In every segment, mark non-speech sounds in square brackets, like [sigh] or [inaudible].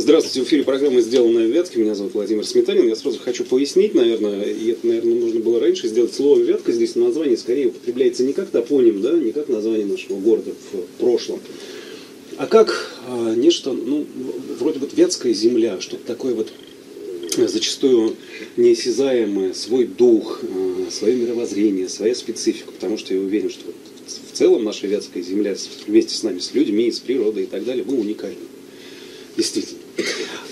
Здравствуйте, в эфире программа «Сделанная в Вятке». Меня зовут Владимир Сметанин. Я сразу хочу пояснить, наверное, и это, наверное, нужно было раньше сделать. Слово «Вятка» здесь на название скорее употребляется не как топоним, да, не как название нашего города в прошлом, а как а, нечто, ну, вроде вот вятская земля, что-то такое вот зачастую неосязаемое, свой дух, а, свое мировоззрение, своя специфика, потому что я уверен, что в целом наша вятская земля вместе с нами, с людьми, с природой и так далее, мы уникальны. Действительно.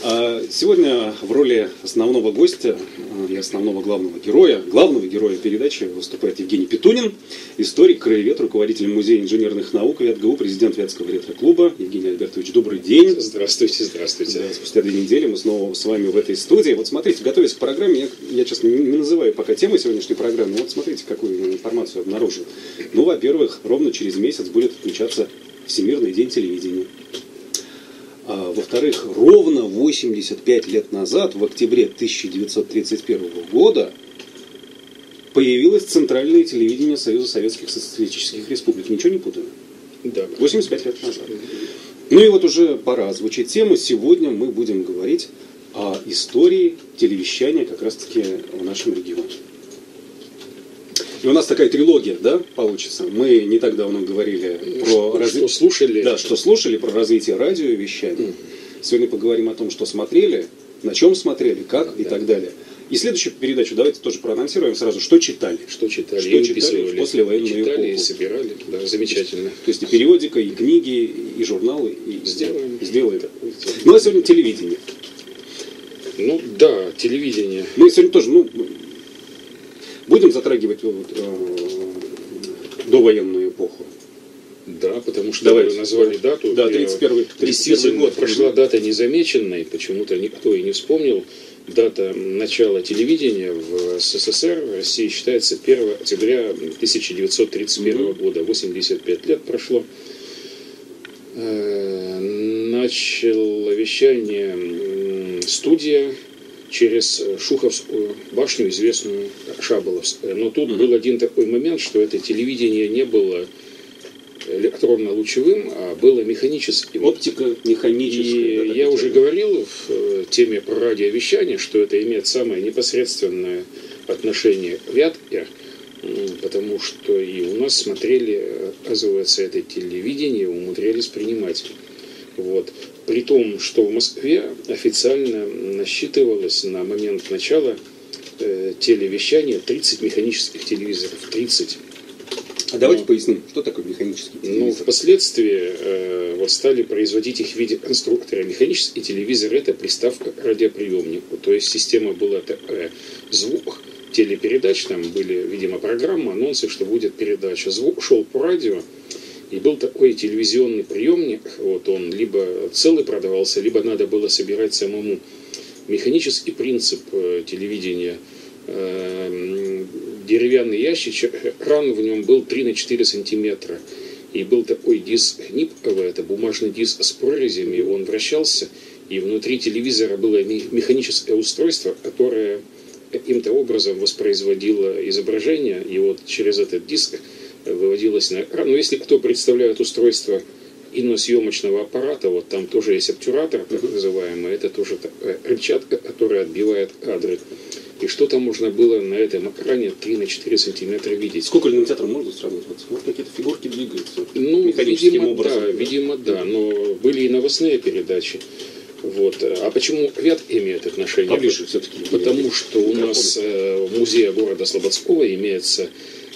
А сегодня в роли основного гостя и основного главного героя, главного героя передачи выступает Евгений Петунин, историк, краевед, руководитель Музея инженерных наук ВятГУ, президент Вятского ретро-клуба. Евгений Альбертович, добрый день. Здравствуйте, здравствуйте. Да, спустя две недели мы снова с вами в этой студии. Вот смотрите, готовясь к программе, я, я честно, не, не называю пока темы сегодняшней программы, но вот смотрите, какую информацию обнаружил. Ну, во-первых, ровно через месяц будет отмечаться Всемирный день телевидения. А, во-вторых, ровно 85 лет назад, в октябре 1931 года, появилось центральное телевидение Союза Советских Социалистических Республик. Ничего не путаю? Да. 85 лет назад. Ну и вот уже пора озвучить тему. Сегодня мы будем говорить о истории телевещания как раз-таки в нашем регионе. И у нас такая трилогия, да, получится. Мы не так давно говорили ну, про развитие... Что слушали. Да, что слушали про развитие радиовещания. Mm. Сегодня поговорим о том, что смотрели, на чем смотрели, как да, и да. так далее. И следующую передачу давайте тоже проанонсируем сразу, что читали. Что читали, что читали после военной Читали эпоху. и собирали, да, замечательно. То есть и периодика, и книги, и журналы. И сделаем. Сделаем. Ну а сегодня телевидение. Ну да, телевидение. Мы сегодня тоже, ну, Будем затрагивать вот, э, довоенную эпоху? Да, потому что Давайте. вы назвали дату. Да, 31, 31 год. Прошла дата незамеченной, почему-то никто и не вспомнил. Дата начала телевидения в СССР в России считается 1 октября 1931 mm-hmm. года. 85 лет прошло. Э, начало вещание студия через э, Шуховскую башню, известную Шаболовскую. Но тут mm-hmm. был один такой момент, что это телевидение не было электронно-лучевым, а было механическим. Оптика механическая. И да, я уже говорил в э, теме про радиовещание, что это имеет самое непосредственное отношение к Вятке, потому что и у нас смотрели, оказывается, это телевидение, умудрялись принимать. Вот. При том, что в Москве официально насчитывалось на момент начала э, телевещания 30 механических телевизоров. 30. А давайте Но, поясним, что такое механический телевизор. Ну, впоследствии э, вот стали производить их в виде конструктора. Механический телевизор – это приставка к радиоприемнику. То есть система была такая, звук телепередач, там были, видимо, программы, анонсы, что будет передача. Звук шел по радио, и был такой телевизионный приемник, вот он либо целый продавался, либо надо было собирать самому. Механический принцип э, телевидения. Э, деревянный ящичек, экран в нем был 3 на 4 сантиметра. И был такой диск НИПковый, это бумажный диск с прорезями, он вращался, и внутри телевизора было механическое устройство, которое каким-то образом воспроизводило изображение, и вот через этот диск выводилось на экран. Но если кто представляет устройство иносъемочного аппарата, вот там тоже есть обтюратор, так называемый, это тоже такая рычатка, которая отбивает кадры. И что-то можно было на этом экране 3 на 4 сантиметра видеть. Сколько иллюминаторов можно сравнивать? Вот какие-то фигурки двигаются. Ну, видимо, образом. да, видимо, да. Но были и новостные передачи. Вот. А почему ВЯТ имеет отношение? Поближе все-таки. Потому что у нас э, в музее города Слободского имеется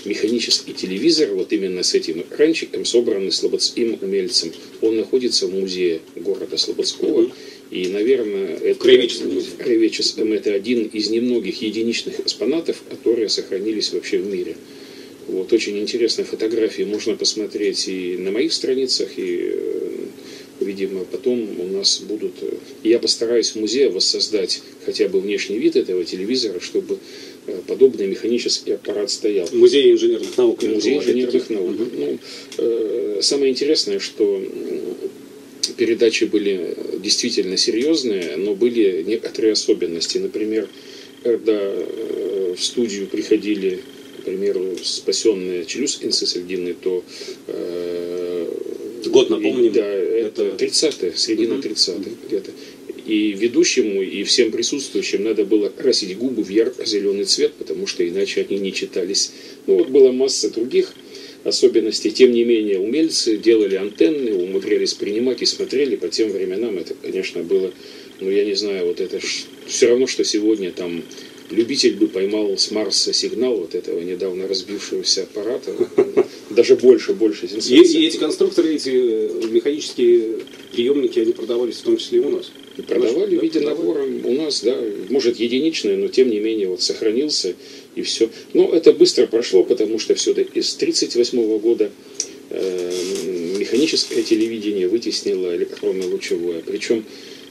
механический телевизор, вот именно с этим экранчиком, собранный слободским умельцем. Он находится в музее города Слободского. Угу. И, наверное, это, краеведческом это один из немногих единичных экспонатов, которые сохранились вообще в мире. Вот очень интересные фотографии можно посмотреть и на моих страницах, и, э, видимо, потом у нас будут... Э, я постараюсь в музее воссоздать хотя бы внешний вид этого телевизора, чтобы Э, подобный механический аппарат стоял. Музей инженерных наук. Музей инженерных наук. Угу. Ну, э, самое интересное, что передачи были действительно серьезные, но были некоторые особенности. Например, когда э, в студию приходили, к примеру, спасенные челюскинцы средины, то Год напомним. Да, это 30-е, середина угу. 30-х где-то. и ведущему, и всем присутствующим надо было красить губы в ярко-зеленый цвет, потому что иначе они не читались. Ну вот была масса других особенностей. Тем не менее, умельцы делали антенны, умудрялись принимать и смотрели. По тем временам это, конечно, было, ну я не знаю, вот это ж, все равно, что сегодня там любитель бы поймал с Марса сигнал вот этого недавно разбившегося аппарата. Даже больше, больше И, и эти конструкторы, эти э, механические приемники, они продавались в том числе и у нас. И продавали в виде набора у нас, да, может единичное, но тем не менее вот сохранился и все. Но это быстро прошло, потому что все-таки с 1938 года э, механическое телевидение вытеснило электронно-лучевое. Причем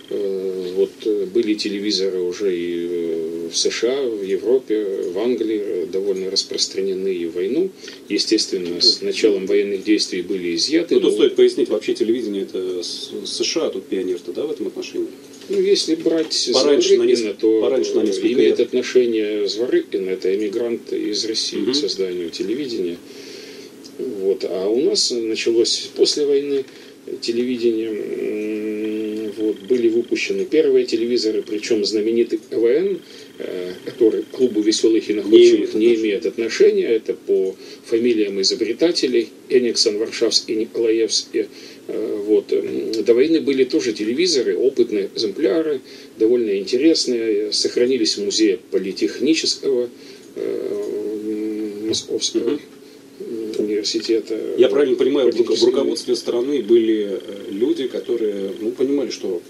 вот э, были телевизоры уже и э, в США, в Европе, в Англии э, довольно распространены и в войну. Естественно, с началом военных действий были изъяты. Ну, тут но... стоит пояснить, вообще телевидение это США, а тут пионер-то, да, в этом отношении? Ну, если брать пораньше Зворыкина, на несколько, то пораньше на имеет лет. отношение Зворыкин, это эмигрант из России угу. к созданию телевидения. Вот. А у нас началось после войны телевидение, вот, были выпущены первые телевизоры, причем знаменитый КВН, э, который к клубу веселых и находчивых не, не имеет отношения, это по фамилиям изобретателей, Эниксон, Варшавский и Николаевский, Э, вот. Эм, до войны были тоже телевизоры, опытные экземпляры, довольно интересные, сохранились в музее политехнического э, Московского университета. Я правильно понимаю, в руководстве страны были э, люди, которые ну, понимали, что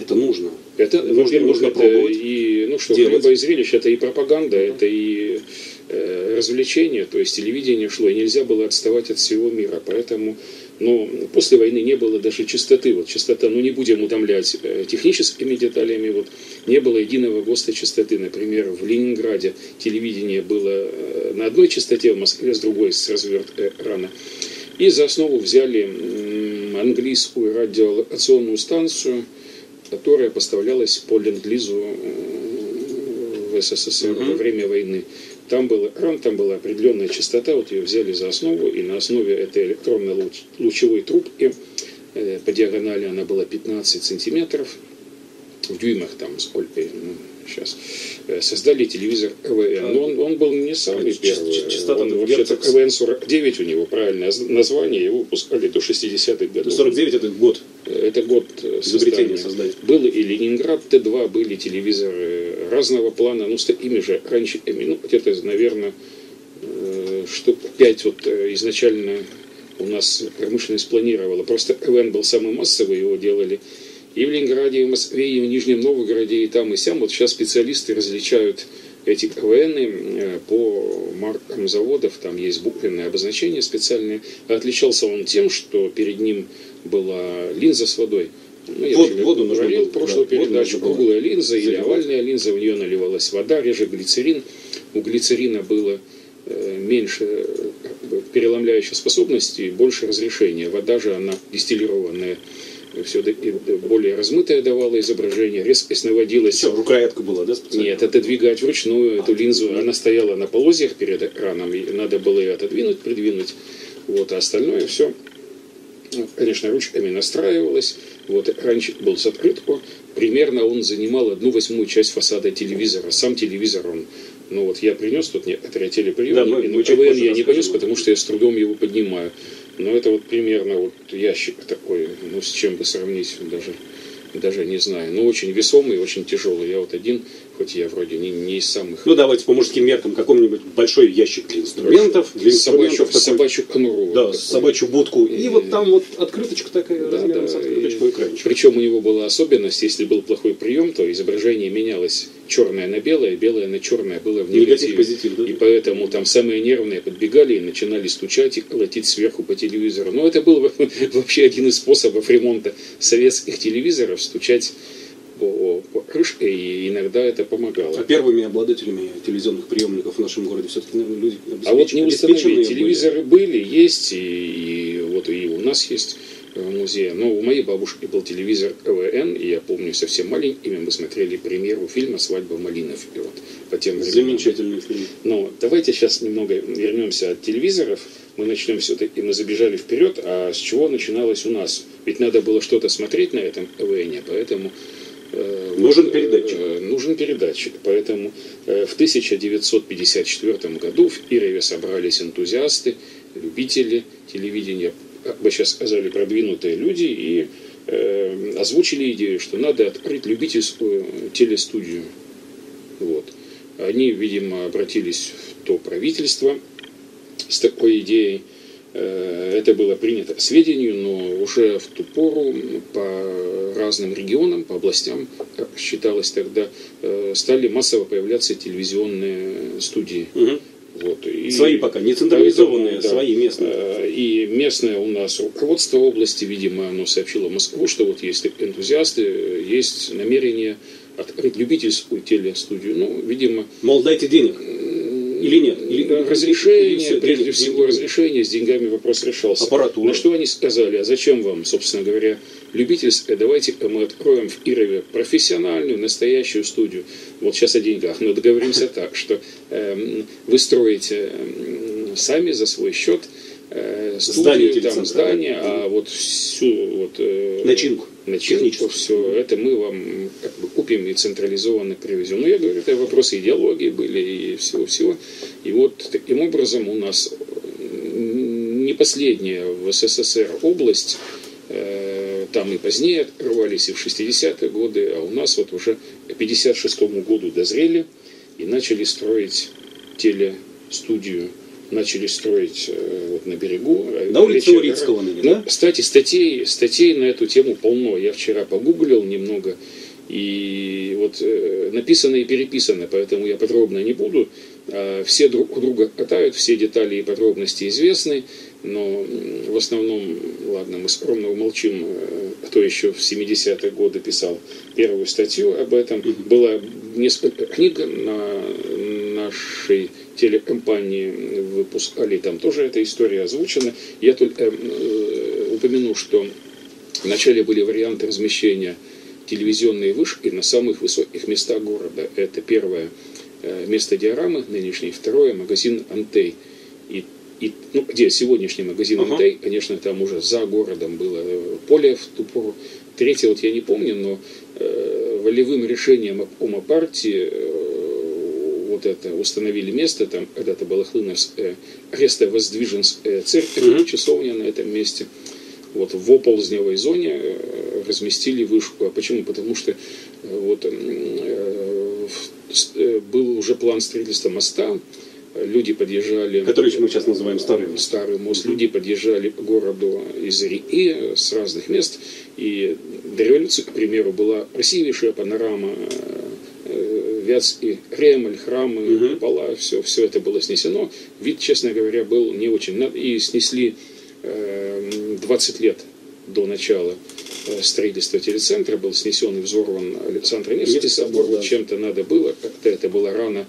это нужно. Это, нужно, нужно это и, ну что, делать. и зрелище, это и пропаганда, это и э, развлечение, то есть телевидение шло, и нельзя было отставать от всего мира, поэтому но после войны не было даже частоты. Вот частота, ну не будем утомлять э, техническими деталями, вот не было единого ГОСТа частоты. Например, в Ленинграде телевидение было э, на одной частоте, в Москве с другой, с разверт рано. И за основу взяли английскую радиолокационную станцию, которая поставлялась по ленд-лизу в СССР угу. во время войны. Там был экран, там была определенная частота, вот ее взяли за основу, и на основе этой электронно-лучевой трубки э, по диагонали она была 15 сантиметров, в дюймах там сколько, ну, сейчас, э, создали телевизор КВН. Но он, он был не самый а, первый. Частота он вообще-то КВН-49 у него правильное название, его выпускали до 60-х годов. 49 это год? Это год создания. создания. Был и Ленинград Т2, были телевизоры разного плана, ну с такими же раньше, ну где-то, наверное, э, штук 5 вот э, изначально у нас промышленность планировала. Просто КВН был самый массовый, его делали и в Ленинграде, и в Москве, и в Нижнем Новгороде, и там, и сям. Вот сейчас специалисты различают эти КВН э, по маркам заводов, там есть буквенные обозначения специальные. Отличался он тем, что перед ним была линза с водой. Ну, я Вод, воду говорил в прошлую да, передачу, круглая линза или овальная линза, в нее наливалась вода, реже глицерин. У глицерина было э, меньше э, переломляющей способности, больше разрешения. Вода же, она дистиллированная все-таки более размытое давало изображение, резкость наводилась. Все, рукоятка была, да, специально? Нет, отодвигать вручную эту линзу, она стояла на полозьях перед экраном, и надо было ее отодвинуть, придвинуть, вот, а остальное все, ну, конечно, ручками настраивалось, вот, экранчик был с открытку, примерно он занимал одну восьмую часть фасада телевизора, сам телевизор он ну вот я принес тут некоторые телеприемники, да, мы, но КВН я не принес, потому что я с трудом его поднимаю. Но это вот примерно вот ящик такой, ну с чем бы сравнить даже, даже не знаю. Но очень весомый, очень тяжелый. Я вот один хоть я вроде не, не из самых... Ну, давайте по мужским меркам, каком-нибудь большой ящик для инструментов. Для инструментов собачью, собачью конуру. Да, такой. собачью будку. И, и вот там вот открыточка такая, да, размером да, с открыточку экранчик. Причем у него была особенность, если был плохой прием, то изображение менялось черное на белое, белое на черное было в негативе. позитив, да? И поэтому там самые нервные подбегали и начинали стучать и колотить сверху по телевизору. Но это был [laughs] вообще один из способов ремонта советских телевизоров, стучать крышке, и иногда это помогало. А первыми обладателями телевизионных приемников в нашем городе все-таки люди А вот не установили, телевизоры были, были есть, и, и вот и у нас есть в музее. Но у моей бабушки был телевизор КВН, и я помню совсем маленькими мы смотрели премьеру фильма «Свадьба Малинов». И вот по тем Замечательный фильм. Но давайте сейчас немного вернемся от телевизоров. Мы начнем все-таки, мы забежали вперед, а с чего начиналось у нас? Ведь надо было что-то смотреть на этом КВН, поэтому Э, нужен передатчик. Нужен передатчик. Поэтому в 1954 году в Ирове собрались энтузиасты, любители телевидения, как бы сейчас сказали, продвинутые люди, и э, озвучили идею, что надо открыть любительскую телестудию. Вот. Они, видимо, обратились в то правительство с такой идеей. Э, это было принято к сведению, но уже в ту пору по разным регионам, по областям, как считалось тогда, э, стали массово появляться телевизионные студии. Угу. Вот, и свои пока, не централизованные, да, свои местные. Э, и местное у нас руководство области, видимо, оно сообщило Москву, что вот есть энтузиасты, есть намерение открыть любительскую телестудию. Ну, видимо... Мол, дайте денег. Или нет? Или, разрешение, или прежде всего разрешение, с деньгами вопрос решался. Аппаратура. На что они сказали, а зачем вам, собственно говоря, любительская, давайте мы откроем в Ирове профессиональную, настоящую студию. Вот сейчас о деньгах, но договоримся так, что э, вы строите э, сами за свой счет э, студию, здание, там, здание, а вот всю вот, э, начинку начинку, все это мы вам как бы купим и централизованно привезем. Ну, я говорю, это вопросы идеологии были и всего-всего. И вот таким образом у нас не последняя в СССР область, э, там и позднее открывались, и в 60-е годы, а у нас вот уже к 56 году дозрели и начали строить телестудию начали строить э, вот, на берегу. Э, на улице Урицкого ну, да? Кстати, статей, статей на эту тему полно. Я вчера погуглил немного. И вот э, написано и переписано, поэтому я подробно не буду. А все друг у друга катают, все детали и подробности известны, но в основном, ладно, мы скромно умолчим, э, кто еще в 70-е годы писал первую статью об этом. Была несколько книг на нашей телекомпании выпускали, там тоже эта история озвучена. Я только э, упомяну, что вначале были варианты размещения телевизионные вышки на самых высоких местах города. Это первое э, место диорамы нынешней, второе магазин Антей. И, и, ну, где сегодняшний магазин uh-huh. Антей, конечно, там уже за городом было поле в ту пору. Третье вот я не помню, но э, волевым решением обкома партии э, вот это установили место, там когда-то была Хлыновская, Ареста Воздвиженская церковь, uh-huh. часовня на этом месте. Вот в оползневой зоне э, разместили вышку. А почему? Потому что э, вот э, был уже план строительства моста, люди подъезжали... Который мы сейчас называем старый мост. Старый мост. Люди подъезжали к городу из реки с разных мест. И до революции, к примеру, была красивейшая панорама И Кремль, храмы, угу. купола, все, все это было снесено. Вид, честно говоря, был не очень. И снесли 20 лет до начала э, строительства телецентра был снесен и взорван Александр Невский собор. Да. Чем-то надо было, как-то это была рана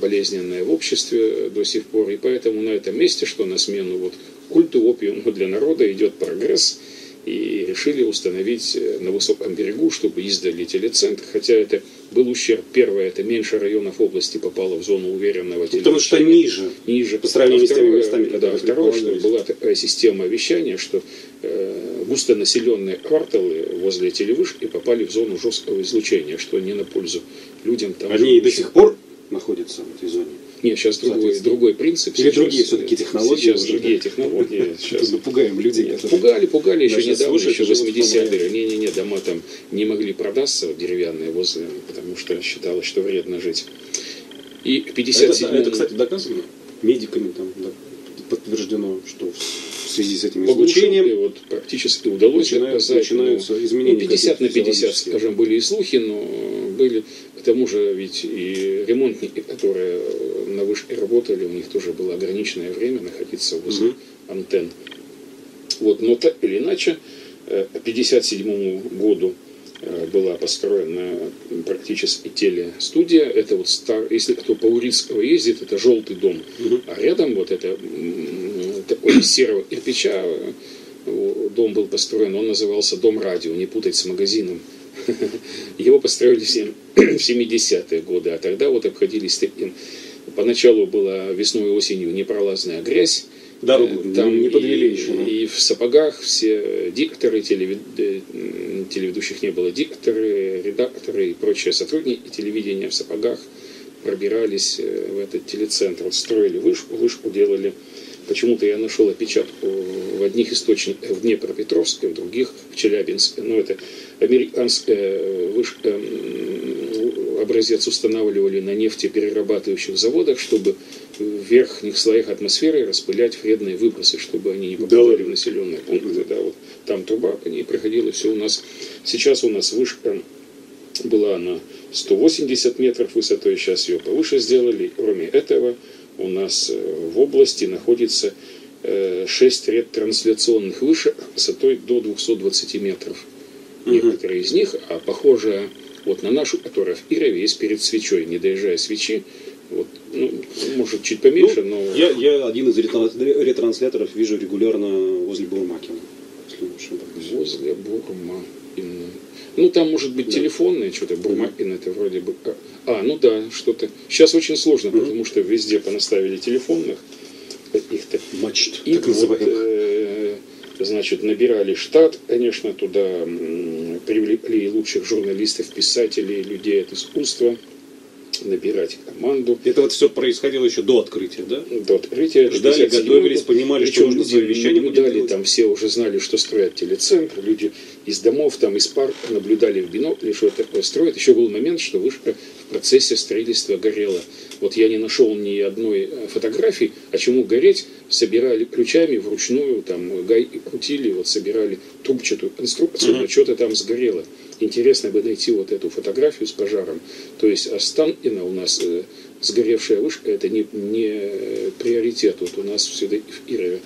болезненная в обществе до сих пор. И поэтому на этом месте, что на смену вот культу опиума для народа идет прогресс, и решили установить э, на высоком берегу, чтобы издали телецентр, хотя это был ущерб. Первое, это меньше районов области попало в зону уверенного телевещания. Потому что ниже, ниже. по сравнению а с теми местами, да, Второе, что была такая система вещания, что э, густонаселенные кварталы возле телевышки попали в зону жесткого излучения, что не на пользу людям там. Они и до сих пор находятся в этой зоне. Нет, сейчас другой, другой принцип. Или сейчас, другие все-таки технологии. Сейчас уже, другие да. технологии. [laughs] Сейчас. Напугаем людей. Нет, пугали, пугали еще недавно, еще 80-е. Не-не-не, дома там не могли продаться деревянные возле, потому что считалось, что вредно жить. И 57 это, это, кстати, доказано медиками там да, подтверждено, что в связи с этим излучением вот практически удалось начинают, доказать. Начинаются ну, изменения. Ну, 50 на 50, скажем, были и слухи, но были к тому же ведь и ремонтники, которые на вышке работали, у них тоже было ограниченное время находиться возле угу. антенн. Вот, но так или иначе, э, к 1957 году э, была построена практически телестудия. Это вот стар, если кто по Урицкого ездит, это желтый дом. Угу. А рядом вот это такой серого кирпича э, дом был построен, он назывался Дом радио, не путать с магазином. [laughs] Его построили в 70-е [clears throat] годы, а тогда вот обходились таким Поначалу была весной и осенью непролазная грязь, Дорогу Э, Там не подвели и, еще. ну. и в сапогах все дикторы, телевед- э, телеведущих не было, дикторы, редакторы и прочие сотрудники телевидения в сапогах пробирались в этот телецентр, Вот строили вышку, вышку делали. Почему-то я нашел опечатку в одних источниках в Днепропетровске, в других в Челябинске. Ну, это американская вышка, м, образец устанавливали на нефтеперерабатывающих заводах, чтобы в верхних слоях атмосферы распылять вредные выбросы, чтобы они не попадали ладно? в населенные пункты. Да, вот там труба по ней проходила, все у нас. Сейчас у нас вышка была на 180 метров высотой, сейчас ее повыше сделали. Кроме этого, у нас э, в области находится 6 ряд трансляционных вышек высотой до 220 метров. Некоторые из них, а похожая вот на нашу, которая в Ирове есть перед свечой, не доезжая свечи, вот, ну, может, чуть поменьше, Ну, но... я, я один из ретран- ретрансляторов вижу регулярно возле Бурмакина. Возле Бурмакина. Ну, там может быть Да. телефонные, что-то Бурмакин это вроде бы... А, а, ну да, что-то... Сейчас очень сложно, потому что везде понаставили телефонных каких-то. Мачт, И так вот, э, значит, набирали штат, конечно, туда привлекли лучших журналистов, писателей, людей от искусства, набирать команду. Это вот все происходило еще до открытия, да? До открытия. Ждали, 57 готовились, понимали, что нужно люди свое вещание будет наблюдали, там все уже знали, что строят телецентр, люди из домов, там из парка наблюдали в бинокли, что такое строят. Еще был момент, что вышка в процессе строительства горела. Вот я не нашел ни одной э, фотографии, а чему гореть, собирали ключами вручную, там гайки крутили, вот собирали трубчатую конструкцию, но что-то там сгорело. Интересно бы найти вот эту фотографию с пожаром. То есть Останкино у нас э, сгоревшая вышка, это не, не э, приоритет. Вот у нас все-таки в Ирове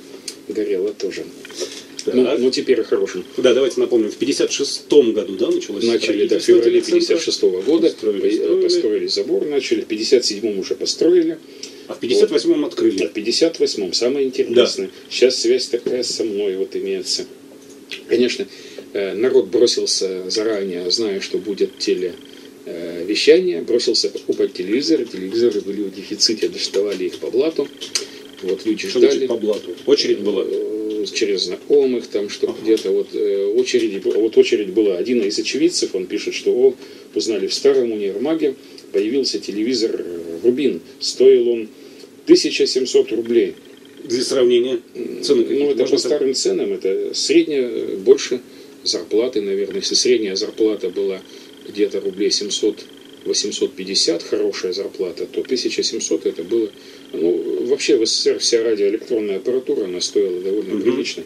горело тоже. Так. Ну, ну, теперь о хорошем. Да, давайте напомним, в 56-м году, да, началось Начали, да, в феврале телецентра? 56 года, Построили, по- строили. построили забор, начали, в 57-м уже построили, А в 58-м а открыли. в 58-м самое интересное. Сейчас связь такая со мной вот имеется. Конечно, народ бросился заранее, зная, что будет теле э, вещание, бросился покупать телевизоры. Телевизоры были в дефиците, доставали их по блату. Вот люди Что ждали. по блату? Очередь была. Э, через знакомых, там что где-то вот э, очереди, бу- вот очередь была. Один из очевидцев, он пишет, что о, узнали в старом универмаге, появился телевизор э, Рубин. Стоил он 1700 рублей. Для сравнения, цены какие Ну, это Можно по старым ценам, это средняя, э, больше зарплаты, наверное. Если средняя зарплата была где-то рублей 700 850 хорошая зарплата, то 1700 это было... Ну, вообще в СССР вся радиоэлектронная аппаратура, она стоила довольно Мгм. прилично.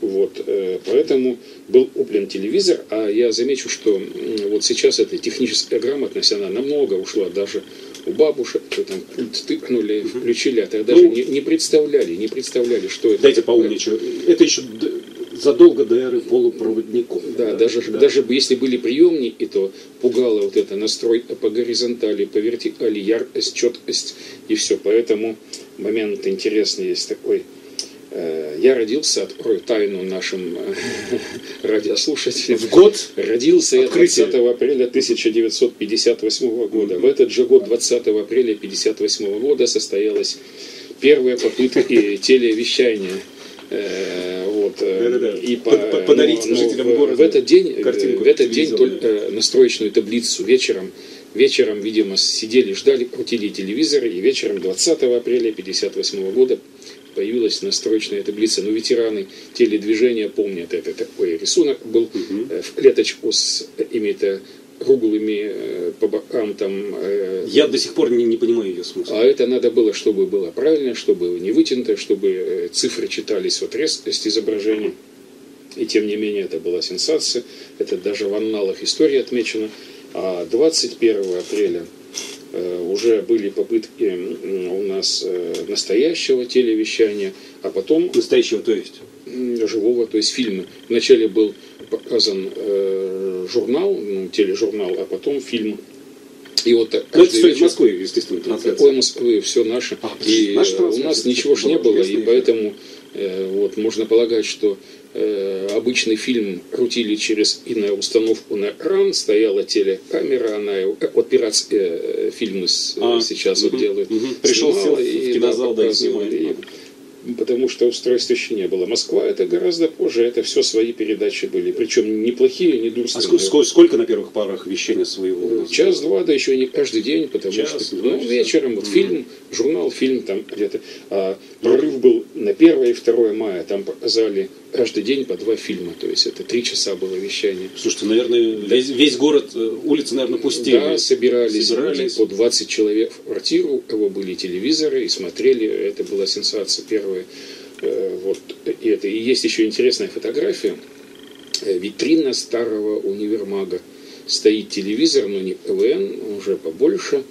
Вот, э, поэтому был куплен телевизор, а я замечу, что вот сейчас эта техническая грамотность, она намного ушла даже у бабушек, что там тыкнули, включили, а тогда Ну, же не, не представляли, не представляли, что это. Дайте поумничаю. Это еще задолго до эры полупроводников. Да, даже, да. даже если были приемники, то пугало вот это настрой по горизонтали, по вертикали, яркость, четкость и все. Поэтому момент интересный есть такой. Э, Я родился, открою тайну нашим э, [laughs] радиослушателям. В год Родился я Открытие. 20 апреля 1958 года. В этот же год, 20 апреля 1958 года, состоялась первая попытка [laughs] телевещания. Вот, э, Да-да-да. и по, Под- под- подарить ну, жителям в, города в этот день, э, картинку в этот день только настроечную таблицу вечером Вечером, видимо, сидели, ждали, крутили телевизор, и вечером 20 апреля 1958 года появилась настроечная таблица. Ну, ветераны теледвижения помнят это. Такой рисунок был э, в клеточку с какими-то круглыми э, по бокам там э, Я до сих пор не, не понимаю ее смысла. а это надо было, чтобы было правильно, чтобы не вытянуто, чтобы э, цифры читались вот резкость изображения. И тем не менее это была сенсация. Это даже в анналах истории отмечено. А 21 апреля уже были попытки у нас настоящего телевещания, а потом Настоящего, то есть. живого, то есть фильмы. Вначале был показан журнал, ну, тележурнал, а потом фильм. И вот так Ну, это вечер- Москвы, естественно, трансляция. Такое Москвы, все наше. А, и наша э, у нас ничего ж не было, и поэтому э, вот, можно полагать, что э, обычный фильм крутили через установку на экран, стояла телекамера, она его, как вот пиратские э, фильмы с- э, А, сейчас мгм, вот делают. мгм. Пришел, сел в и, кинозал, да, показывали, снимали. и потому что устройства еще не было. Москва это гораздо позже, это все свои передачи были, причем неплохие, не А дурственные. сколько, сколько, сколько на первых парах вещания своего? у нас Час-два, да еще не каждый день, потому Час, что два ну, часа. вечером вот фильм, журнал, фильм там где-то. А прорыв был на 1 и 2 мая, там показали каждый день по два фильма, то есть это три часа было вещание. Слушайте, наверное, весь, весь город, э, улицы, наверное, пустели. Да, собирались, Собирались. по 20 человек в квартиру, у кого были телевизоры и смотрели, это была сенсация первая. Э, Вот, и это. И есть еще интересная фотография, Э, витрина старого универмага. Стоит телевизор, но не КВН, уже побольше.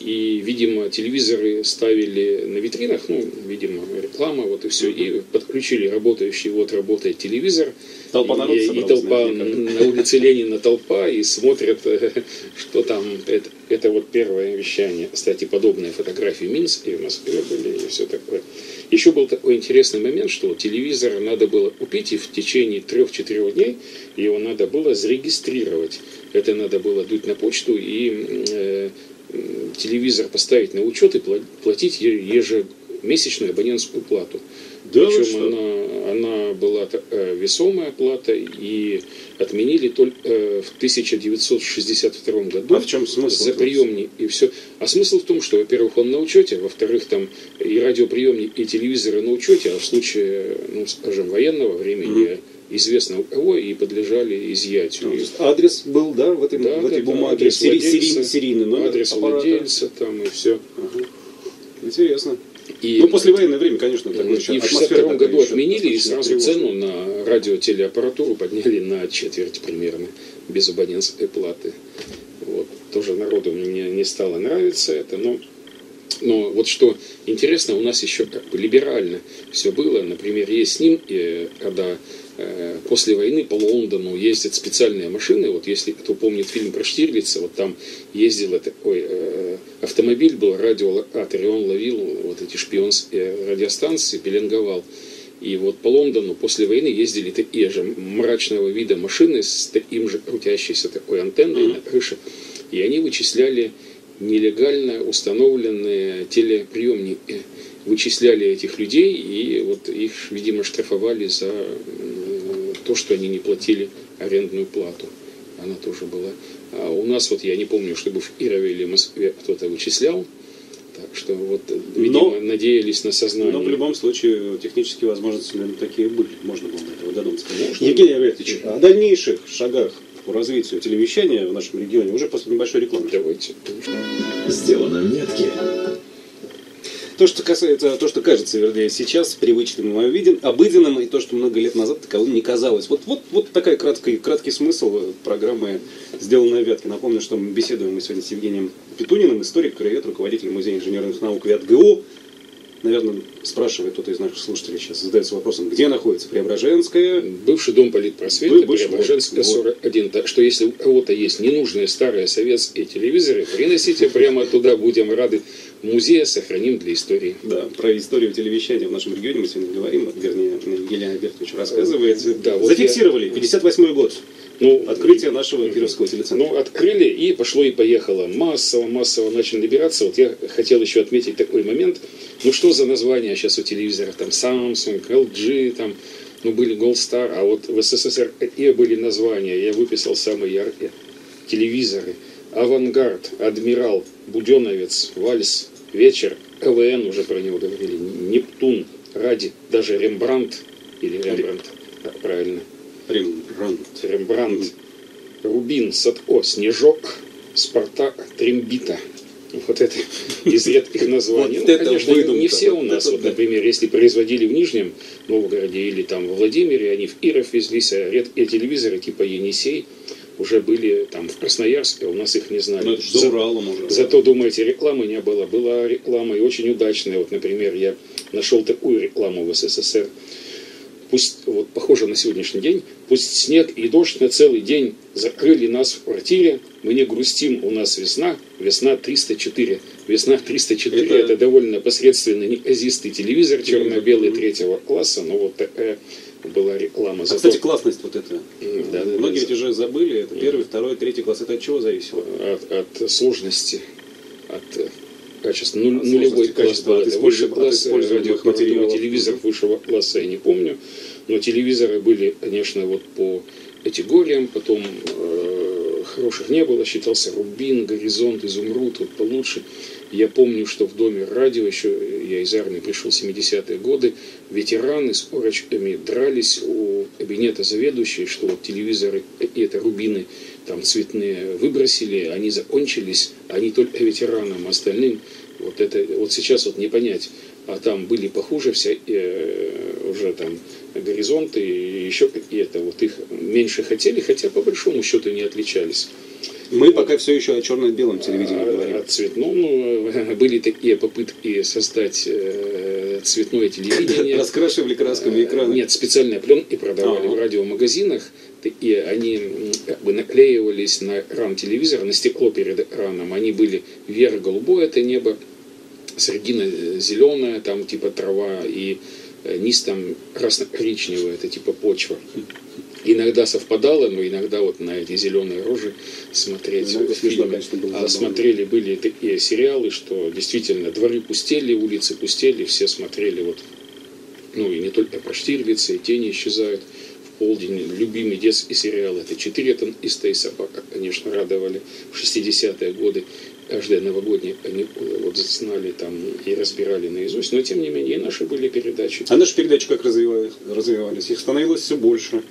И, видимо, телевизоры ставили на витринах, ну, видимо, реклама, вот и все. И подключили работающий, вот работает телевизор. Толпа народа и, и толпа наверняка. на улице Ленина толпа и смотрят, э, что там. Это, это вот первое вещание. Кстати, подобные фотографии в Минске и в Москве были и все такое. Еще был такой интересный момент, что телевизор надо было купить и в течение трех-четырех дней его надо было зарегистрировать. Это надо было дуть на почту и э, телевизор поставить на учет и пла- платить ежемесячную абонентскую плату. Да Причем она, она была такая весомая плата и отменили только э, в 1962 году А в чем смысл? за приемник и все. А смысл в том, что, во-первых, он на учете, во-вторых, там и радиоприемник, и телевизоры на учете, а в случае, ну, скажем, военного времени известно у кого и подлежали изъятию. То есть Адрес был, да, в этой, Да, в этой да, бумаге, адрес Сери- владельца, серийный, номер адрес аппарата. владельца там и все. Ага. Интересно. И, ну, послевоенное время, конечно, такое и еще в атмосфера 62 такая году еще отменили и сразу тревожная. цену на радиотелеаппаратуру подняли на четверть примерно, без абонентской платы. Вот. Тоже народу мне не стало нравиться это, но но вот что интересно, у нас еще как бы либерально все было. Например, есть снимки, когда э, после войны по Лондону ездят специальные машины. Вот если кто помнит фильм про Штирлица, вот там ездил такой э, автомобиль, был радиолокатор, и он ловил вот эти шпионские радиостанции, пеленговал. И вот по Лондону после войны ездили такие же мрачного вида машины с таким же крутящейся такой антенной на крыше. И они вычисляли нелегально установленные телеприемники. Вычисляли этих людей и вот их, видимо, штрафовали за то, что они не платили арендную плату. Она тоже была. А у нас вот я не помню, чтобы в Кирове или Москве кто-то вычислял. Так что вот, видимо, Но- надеялись на сознание. Но в любом случае технические возможности, наверное, такие были. Можно было до этого додуматься. Евгений Альбертович, о дальнейших шагах по развитию телевещания в нашем регионе уже после небольшой рекламы. Давайте. Сделано в метке. То, что касается, то, что кажется, вернее, сейчас привычным и обыден- обыденным, и то, что много лет назад таковым не казалось. Вот, вот, вот такая краткий, краткий смысл э, программы «Сделанная в Вятке». Напомню, что мы беседуем мы сегодня с Евгением Петуниным, историк, краевед, руководитель Музея инженерных наук ВятГУ. Наверное, спрашивает кто-то из наших слушателей сейчас, задается вопросом, где находится Преображенская, Бывший дом политпросвета, Преображенская, вот. 41. Так что если у кого-то есть ненужные старые советские телевизоры, приносите прямо туда, будем рады. Музея сохраним для истории. Да, про историю телевещания в нашем регионе мы сегодня говорим, вернее, Евгений Альбертович рассказывает. Да, вот Зафиксировали, 58 год, Ну, открытие нашего Кировского телецентра. Ну, открыли, и пошло и поехало. Массово, массово начали набираться. Вот я хотел еще отметить такой момент. Ну, что за названия сейчас у телевизоров? Там Samsung, LG, там, ну, были Gold Star, а вот в СССР какие были названия? Я выписал самые яркие. Телевизоры. Авангард, Адмирал, Буденовец, Вальс, Вечер, КВН, уже про него говорили, Нептун, Ради, даже Рембрандт, или Рембрандт, как правильно, Рембрандт. Рембрандт, Рубин, Садко, Снежок, Спартак, Трембита. Вот это [laughs] из редких названий. Вот Ну, это конечно, не- не выдумка, все у нас. Вот, например, если производили в Нижнем Новгороде или там во Владимире, они в Киров везлись, а редкие телевизоры типа Енисей уже были там в Красноярске, а у нас их не знали. Ну, это за За- Уралом уже. Зато, думаете, рекламы не было. Была реклама и очень удачная. Вот, например, я нашел такую рекламу в СССР. Пусть, вот похоже на сегодняшний день, пусть снег и дождь на целый день закрыли нас в квартире, мы не грустим, у нас весна, весна 304. Весна 304 Это- это, довольно посредственный неказистый телевизор черно-белый третьего класса, но вот такая была реклама. А, Зато- кстати, классность вот эта. Да, да, да. Многие ведь уже забыли, это первый, второй, третий класс. Это от чего зависело? от, от сложности, от э, качество. Ну, Сложности нулевой класс качества был. от Это использу- высший от класс используемых радиоаппаратуры, материалов. телевизор высшего класса я не помню. Но телевизоры были, конечно, вот по категориям, потом э, хороших не было, считался Рубин, Горизонт, Изумруд, вот получше. Я помню, что в доме радио, еще я из армии пришел в 70-е годы, ветераны с корочками дрались у кабинета заведующей, что вот телевизоры, и это рубины там цветные выбросили, они закончились, они только ветеранам, остальным вот это вот сейчас вот не понять. А там были похуже вся э, уже там горизонты и еще какие-то вот их меньше хотели, хотя по большому счету не отличались. Мы пока все еще о черно-белом телевидении говорим. О цветном ну, [laughs] были такие попытки создать э, цветное телевидение. [laughs] Раскрашивали красками экраны. Нет, специальные пленки продавали в радиомагазинах, и они как бы наклеивались на экран телевизора, на стекло перед экраном. Они были вверх голубое это небо, середина зеленая, там типа трава, и э, низ там красно-коричневый, это типа почва. Иногда совпадало, но иногда вот на эти зеленые рожи смотреть Иногда смешно, фильмы. конечно, было А смотрели были такие сериалы, что действительно дворы пустели, улицы пустели, все смотрели вот, ну и не только про Штирлица, и тени исчезают в полдень. Любимый детский сериал это «Четыретон» и «Стей собака», конечно, радовали в 60-е годы. Каждое новогоднее каникулы вот знали там и разбирали наизусть, но тем не менее и наши были передачи. А наши передачи как развивались? развивались? Их становилось все больше.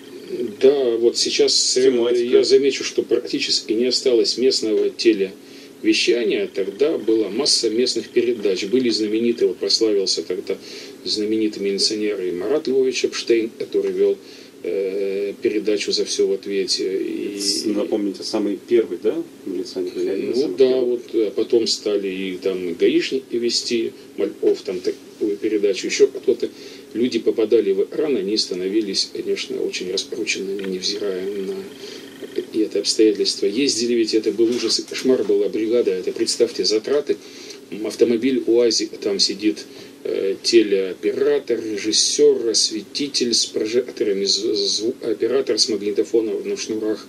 Да, вот сейчас Тематика. я замечу, что практически не осталось местного телевещания. Тогда была масса местных передач. Были знаменитые, вот прославился тогда знаменитый милиционер и Марат Львович Эпштейн, который вел э, передачу «За все в ответе». И, Напомните, самый первый, да, милиционер? Ну да, первых? вот а потом стали и там гаишники вести, Мальков там такую передачу, еще кто-то. Люди попадали в экран, они становились, конечно, очень раскрученными, невзирая на и это обстоятельства. Ездили ведь, это был ужас кошмар, была бригада, это представьте затраты. Автомобиль УАЗик, там сидит э, телеоператор, режиссер, осветитель с прожекторами, звукооператор с магнитофоном на шнурах.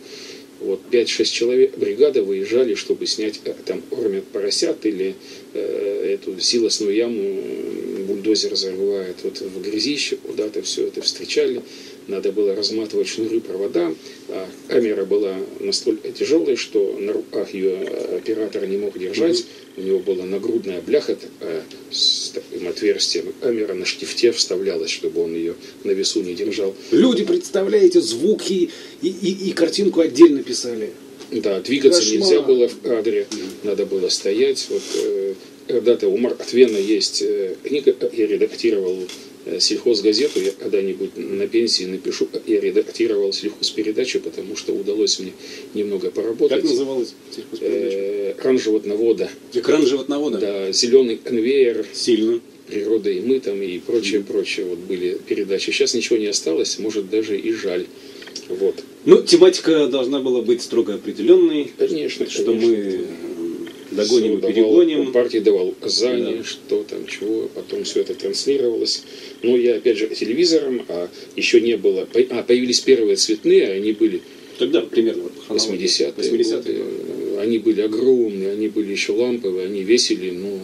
Вот 5-6 человек, бригада выезжали, чтобы снять, э, там кормят поросят или э, эту силосную яму э, бульдозер зарывает вот в грязище, куда-то все это встречали. Надо было разматывать шнуры, провода. А камера была настолько тяжелая, что на руках ее оператор не мог держать. У него была нагрудная бляха такая, с таким отверстием. Камера на штифте вставлялась, чтобы он ее на весу не держал. Люди, представляете, звуки и, и- и картинку отдельно писали. Да, двигаться Кошмар. нельзя было в кадре, надо было стоять. Вот э, когда-то у Марка Твена есть э, книга, я редактировал э, сельхозгазету, я когда-нибудь на пенсии напишу, я редактировал сельхозпередачу, потому что удалось мне немного поработать. Как называлась сельхозпередача? Э, Кран животновода, Экран животновода? да, зеленый конвейер, Сильно. природа и мы там и прочее, прочее. Вот были передачи. Сейчас ничего не осталось, может даже и жаль. Вот. Ну, тематика должна была быть строго определенной, Конечно, что конечно. мы догоним и Всё давал, перегоним. Партии давал указания, Да. что там, чего, потом все это транслировалось. Но я, опять же, телевизором, а еще не было... А, появились первые цветные, они были Тогда примерно вот по хронологии. 80-е 80-е годы. годы. Они были огромные, они были еще ламповые, они весили, ну,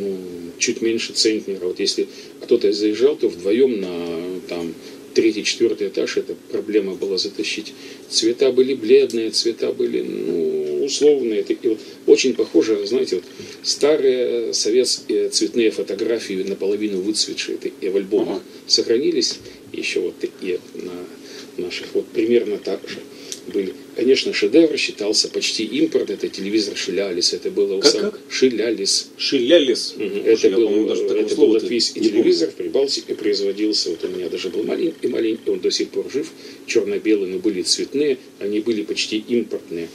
ну, чуть меньше центнера. Вот если кто-то заезжал, то вдвоем на там третий, четвертый этаж эта проблема была затащить. Цвета были бледные, цвета были, ну, условные. Такие вот, очень похоже, знаете, вот старые советские цветные фотографии, наполовину выцветшие, такие в альбомах Ага. сохранились. Еще вот такие на наших, вот примерно так же были. Конечно, шедевр считался почти импорт, это телевизор Шилялис, это было у Как, сам- как? Шилялис. Шилялис. Слушай, Это, был, даже это был латвийский телевизор, в Прибалтике производился, вот у меня даже был маленький, маленький, он до сих пор жив, черно-белый, но были цветные, они были почти импортные.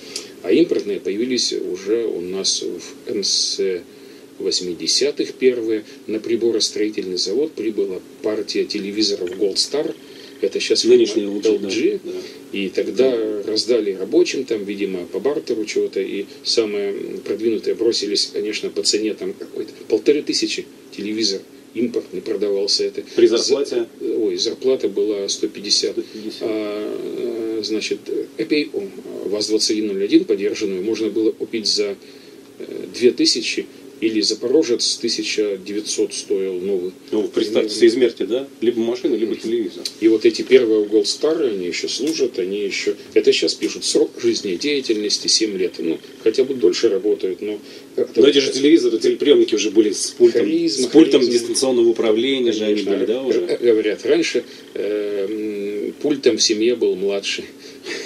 А импортные появились уже у нас в конце 80-х первые. На приборостроительный завод прибыла партия телевизоров Gold Star, это сейчас Нынешний LG, да. и тогда раздали рабочим там, видимо, по бартеру чего-то, и самые продвинутые бросились, конечно, по цене там какой-то полторы тысячи телевизор импортный продавался это. При зарплате? За- ой, зарплата была 150. 150. А, э, значит, ЭПИО ВАЗ-2101 подержанную можно было купить за э, 2000 Или Запорожец 1900 стоил новый. Ну, представьте себе измерьте, да? Либо машина, либо телевизор. И вот эти первые угол старые, они еще служат, они еще... Это сейчас пишут срок жизнедеятельности 7 лет. Ну, хотя бы дольше работают, но... Но эти же телевизоры, телеприемники уже были с пультом, Харизма, с пультом харизма. дистанционного управления, же они были, да, уже? Говорят, раньше э, пультом в семье был младший.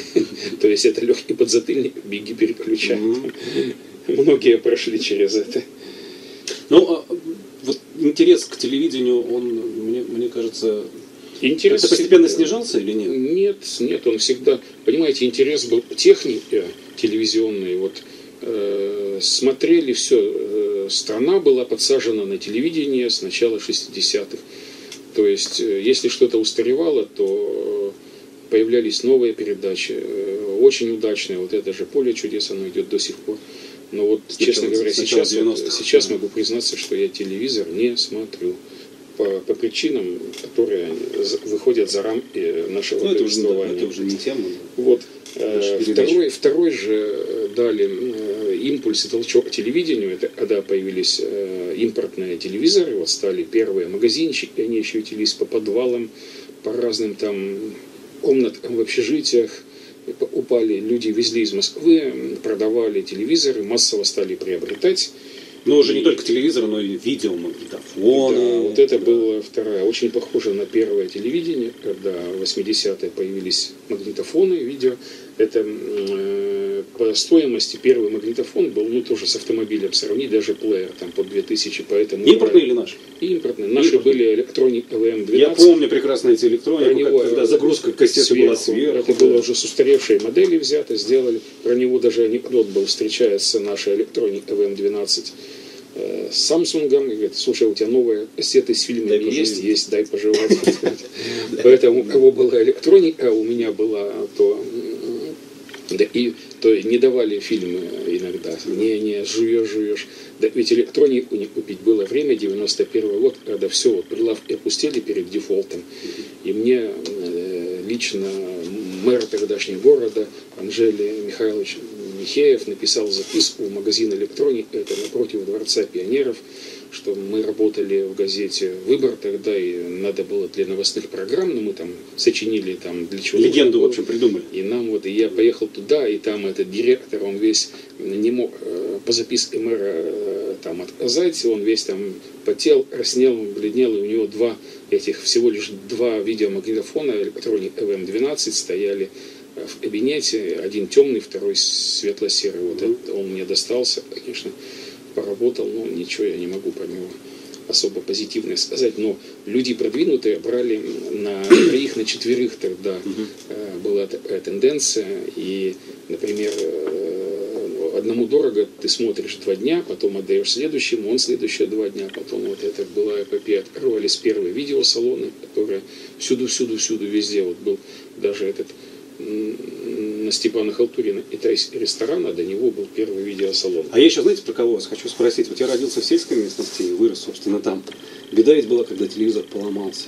[laughs] То есть это легкий подзатыльник, беги переключай. Многие прошли через это. Ну, а, вот интерес к телевидению, он, мне, мне кажется, Интерес это постепенно всегда- снижался или нет? Нет, нет, он всегда, понимаете, интерес был техники телевизионной, вот э, смотрели все, страна была подсажена на телевидение с начала 60-х. То есть, э, если что-то устаревало, то э, появлялись новые передачи, э, очень удачные, вот это же «Поле чудес», оно идет до сих пор. Но вот, С начала- честно говоря, сейчас, вот, 90-х. сейчас могу признаться, что я телевизор не смотрю по, по причинам, которые выходят за рамки нашего Ну, это уже, да, это уже не тема. Вот. э. Второй, второй же э, дали э, импульс и толчок телевидению, это когда появились э, импортные телевизоры, вот стали первые магазинчики, они еще ютились по подвалам, по разным там комнаткам в общежитиях, упали, люди везли из Москвы, продавали телевизоры, массово стали приобретать. Но уже не И- только телевизор, но и видеомагнитофоны. Да, вот это была вторая, очень похожа на первое телевидение, когда в 80-е появились магнитофоны, видео. Это э, по стоимости первый магнитофон был, ну, тоже с автомобилем сравнить, даже плеер там по 2000, поэтому... Импортные или наши? Импортные. Наши Импортные. были электроник LM12. Я помню прекрасно эти электроники, Про него, когда загрузка кассеты была сверху. Это было уже с устаревшей модели взято, сделали. Про него даже анекдот был, встречается наша электроник ВМ-12 э, с Samsung, говорит, слушай, у тебя новые кассеты с фильмами Дай есть, есть, дай пожевать. [laughs] Поэтому у кого была электроника, у меня была то да и то не давали фильмы иногда, не, не жуешь, жуешь. Да ведь электронику не купить было время, 91 год, когда все, вот прилавки опустили перед дефолтом. И мне э, лично мэр тогдашнего города Анжели Михайлович Михеев написал записку в магазин электроники, это напротив Дворца пионеров, что мы работали в газете «Выбор» тогда, и надо было для новостных программ, но мы там сочинили там для чего Легенду, в было. общем, придумали. И нам вот, и я поехал туда, и там этот директор, он весь не мог э, по записке мэра э, там отказать, он весь там потел, краснел, бледнел, и у него два этих, всего лишь два видеомагнитофона, электроник МВМ-12 стояли э, в кабинете, один темный, второй светло-серый. Вот Мгм. это он мне достался, конечно, поработал, но ничего я не могу про него особо позитивное сказать, но люди продвинутые брали на троих, на четверых тогда э, была такая тенденция, и, например, э, одному дорого ты смотришь два дня, потом отдаешь следующему, он следующие два дня, потом вот это была эпопея, открывались первые видеосалоны, которые всюду-всюду-всюду везде, вот был даже этот Степана Халтурина китайский ресторан, а до него был первый видеосалон. А я еще, знаете, про кого вас хочу спросить? Вот я родился в сельской местности и вырос, собственно, там. Беда ведь была, когда телевизор поломался.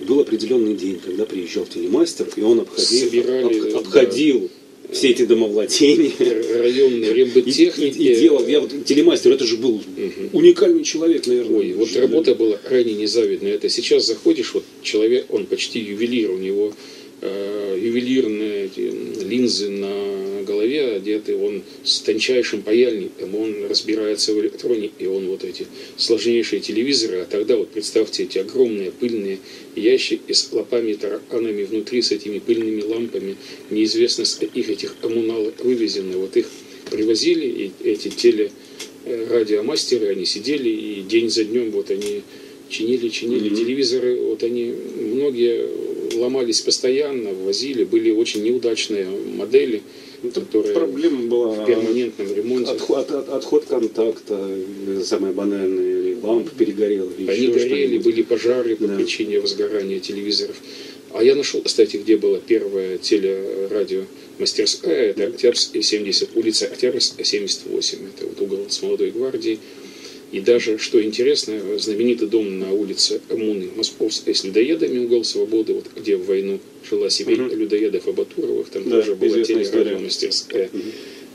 И был определенный день, когда приезжал телемастер, и он обходил, Собирали, об- да. обходил все эти домовладения. Районные И, рембытехники. и- и делал, я вот телемастер, это же был Мгм. уникальный человек, наверное. Ой, вот работа была крайне незавидная. Это сейчас заходишь, вот человек, он почти ювелир, у него э, ювелирные эти линзы на голове одеты, он с тончайшим паяльником, он разбирается в электронике, он вот эти сложнейшие телевизоры, а тогда вот представьте эти огромные пыльные ящики с клопами, тараканами внутри, с этими пыльными лампами, неизвестно с каких этих коммуналок вывезены, вот их привозили, и эти теле э, радиомастеры, они сидели и день за днем вот они чинили, чинили Мгм. телевизоры, вот они многие ломались постоянно, возили, были очень неудачные модели, Это которые проблема была в перманентном ремонте. отход, от- отход контакта, самое банальное, или лампа перегорела, или Они горели, были пожары по Да. причине возгорания телевизоров. А я нашел, кстати, где была первая телерадио мастерская, это Октябрьская 70, улица Октябрьская 78, это вот угол с молодой гвардией. И даже, что интересно, знаменитый дом на улице Коммуны Московской с людоедами, угол Свободы, вот где в войну жила семейка Мгм. людоедов Абатуровых, там Да, тоже была телерадиомастерская. Мгм.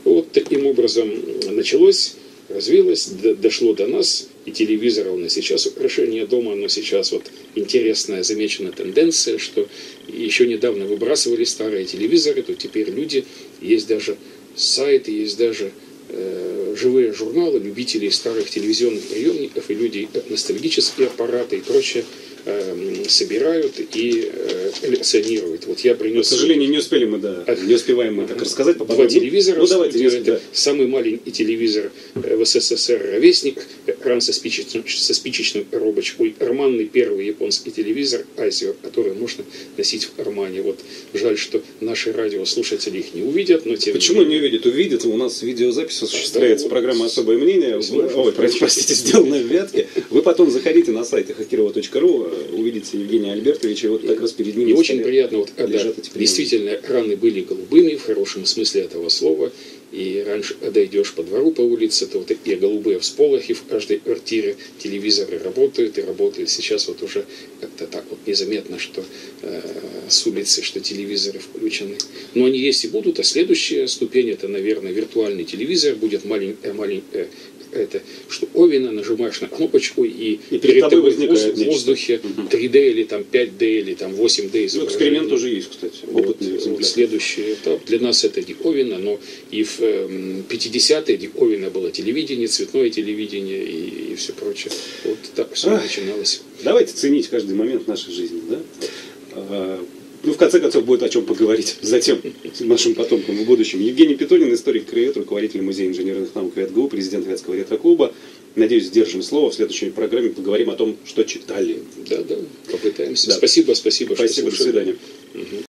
Вот таким образом началось развилось, д- дошло до нас, и телевизор, он и сейчас украшение дома, но сейчас вот интересная замечена тенденция, что еще недавно выбрасывали старые телевизоры, то теперь люди, есть даже сайты, есть даже живые журналы любителей старых телевизионных приемников, и люди ностальгические аппараты и прочее э, собирают и э, коллекционируют. Вот я К принес... сожалению, не успели мы, да, не успеваем мы так рассказать. Два поподробнее. телевизора Ну, давайте, несколько. Это самый маленький телевизор э, в СССР «Ровесник», экран со спичечным, со спичечным коробочкой, карманный первый японский телевизор «Азио», который можно носить в кармане. Вот жаль, что наши радиослушатели их не увидят, но тем Почему не увидят? Увидят. У нас видеозапись осуществляется вот. программа «Особое мнение». Ой, про- простите, сделанное в Вятке. Вы потом заходите на сайт хакирова.ру, э, увидите Евгения Альбертовича, и вот как раз перед ним И очень приятно, вот когда действительно экраны были голубыми, в хорошем смысле этого слова, и раньше, когда идешь по двору по улице, то вот такие голубые всполохи в каждой квартире, телевизоры работают и работают. Сейчас вот уже как-то так вот незаметно, что э, с улицы, что телевизоры включены. Но они есть и будут, а следующая ступень, это, наверное, виртуальный телевизор, будет маленькая, маленькая это, что Овина нажимаешь на кнопочку и, И перед тобой возникает в воздухе 3D или там 5D или там 8D Ну, эксперимент уже есть, кстати. Вот, Опытный вот экземпляр. следующий этап. Для нас это диковина, но и в эм, 50-е диковина было телевидение, цветное телевидение и, все прочее. Вот так все Ах. начиналось. Давайте ценить каждый момент нашей жизни, да? Ну, в конце концов, будет о чем поговорить затем нашим потомкам в будущем. Евгений Петунин, историк краевед, руководитель Музея инженерных наук ВятГУ, президент Вятского ретро-клуба. Надеюсь, сдержим слово. В следующей программе поговорим о том, что читали. Да, да, попытаемся. Да. Спасибо, спасибо, Спасибо, до свидания. Мгм.